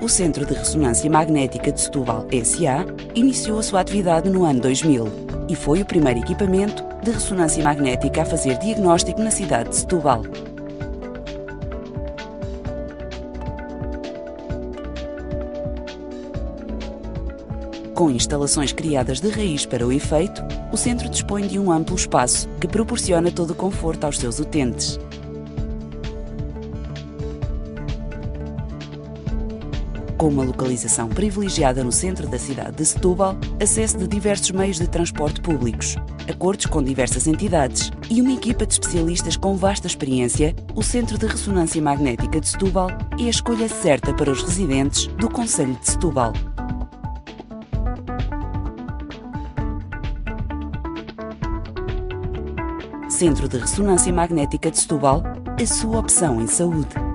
o Centro de Ressonância Magnética de Setúbal SA iniciou a sua atividade no ano 2000 e foi o primeiro equipamento de ressonância magnética a fazer diagnóstico na cidade de Setúbal. Com instalações criadas de raiz para o efeito, o centro dispõe de um amplo espaço que proporciona todo o conforto aos seus utentes. Com uma localização privilegiada no centro da cidade de Setúbal, acesso de diversos meios de transporte públicos, acordos com diversas entidades e uma equipa de especialistas com vasta experiência, o Centro de Ressonância Magnética de Setúbal é a escolha certa para os residentes do Conselho de Setúbal. Centro de Ressonância Magnética de Setúbal, a sua opção em saúde.